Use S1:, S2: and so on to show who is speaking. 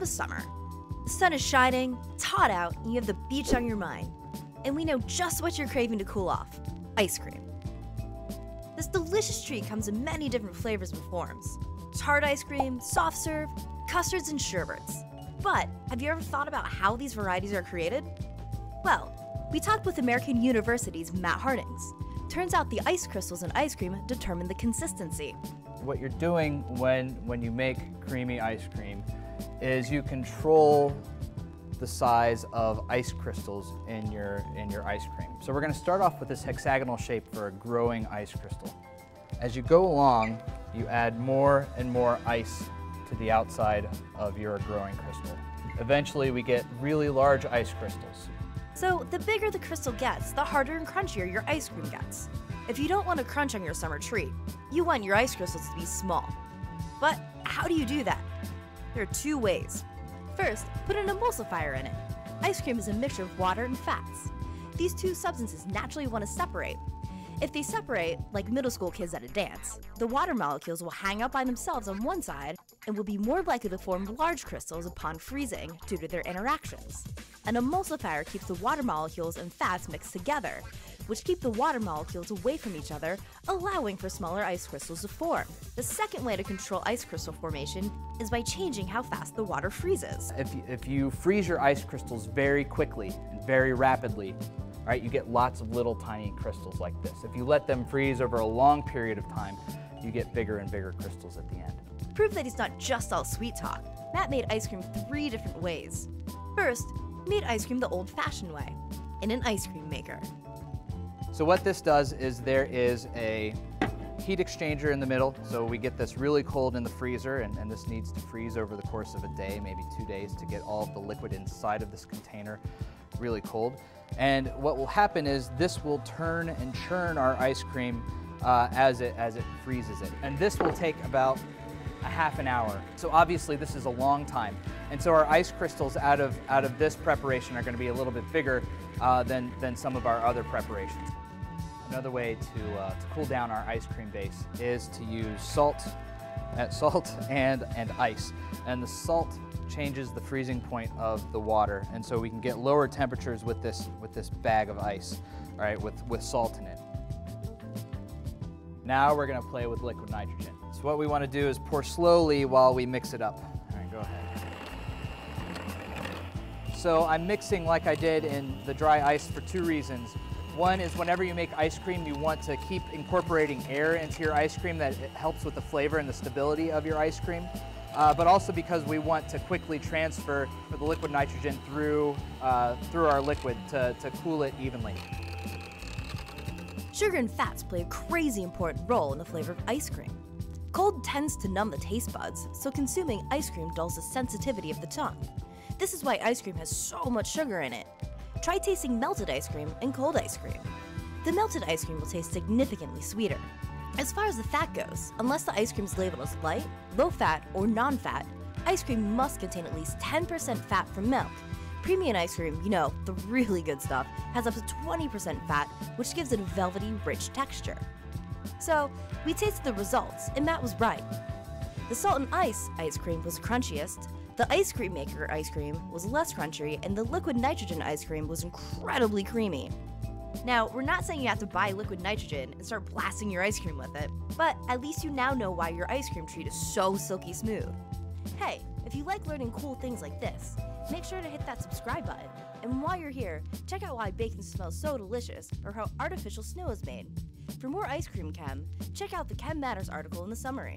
S1: To summer. The sun is shining, it's hot out, and you have the beach on your mind. And we know just what you're craving to cool off ice cream. This delicious treat comes in many different flavors and forms tart ice cream, soft serve, custards, and sherbets. But have you ever thought about how these varieties are created? Well, we talked with American University's Matt Hartings. Turns out the ice crystals in ice cream determine the consistency.
S2: What you're doing when, when you make creamy ice cream is you control the size of ice crystals in your, in your ice cream. So we're gonna start off with this hexagonal shape for a growing ice crystal. As you go along, you add more and more ice to the outside of your growing crystal. Eventually we get really large ice crystals.
S1: So the bigger the crystal gets, the harder and crunchier your ice cream gets. If you don't want to crunch on your summer treat, you want your ice crystals to be small. But how do you do that? There are two ways. First, put an emulsifier in it. Ice cream is a mixture of water and fats. These two substances naturally want to separate. If they separate, like middle school kids at a dance, the water molecules will hang out by themselves on one side and will be more likely to form large crystals upon freezing due to their interactions. An emulsifier keeps the water molecules and fats mixed together, which keep the water molecules away from each other, allowing for smaller ice crystals to form. The second way to control ice crystal formation is by changing how fast the water freezes.
S2: If you, if you freeze your ice crystals very quickly and very rapidly, right, you get lots of little tiny crystals like this. If you let them freeze over a long period of time, you get bigger and bigger crystals at the end.
S1: Proof that he's not just all sweet talk, Matt made ice cream three different ways. First, he made ice cream the old-fashioned way, in an ice cream maker.
S2: So what this does is there is a heat exchanger in the middle. So we get this really cold in the freezer and, and, this needs to freeze over the course of a day, maybe two days to get all of the liquid inside of this container really cold. And what will happen is this will turn and churn our ice cream uh, as, it, as it freezes it. And this will take about a half an hour. So obviously this is a long time. And so our ice crystals out of, out of this preparation are gonna be a little bit bigger uh, than, than some of our other preparations. Another way to, uh, to cool down our ice cream base is to use salt, uh, salt and, and ice. And the salt changes the freezing point of the water, and so we can get lower temperatures with this, with this bag of ice, all right, with, with salt in it. Now we're gonna play with liquid nitrogen. So what we wanna do is pour slowly while we mix it up. All right, go ahead. So I'm mixing like I did in the dry ice for two reasons. One is whenever you make ice cream, you want to keep incorporating air into your ice cream that helps with the flavor and the stability of your ice cream. Uh, but also because we want to quickly transfer the liquid nitrogen through, uh, through our liquid to, to cool it evenly.
S1: Sugar and fats play a crazy important role in the flavor of ice cream. Cold tends to numb the taste buds, so consuming ice cream dulls the sensitivity of the tongue. This is why ice cream has so much sugar in it. Try tasting melted ice cream and cold ice cream. The melted ice cream will taste significantly sweeter. As far as the fat goes, unless the ice cream is labeled as light, low fat, or non fat, ice cream must contain at least 10% fat from milk. Premium ice cream, you know, the really good stuff, has up to 20% fat, which gives it a velvety, rich texture. So, we tasted the results, and Matt was right. The salt and ice ice cream was crunchiest, the ice cream maker ice cream was less crunchy, and the liquid nitrogen ice cream was incredibly creamy. Now, we're not saying you have to buy liquid nitrogen and start blasting your ice cream with it, but at least you now know why your ice cream treat is so silky smooth. Hey, if you like learning cool things like this, make sure to hit that subscribe button. And while you're here, check out why bacon smells so delicious or how artificial snow is made. For more ice cream chem, check out the Chem Matters article in the summary.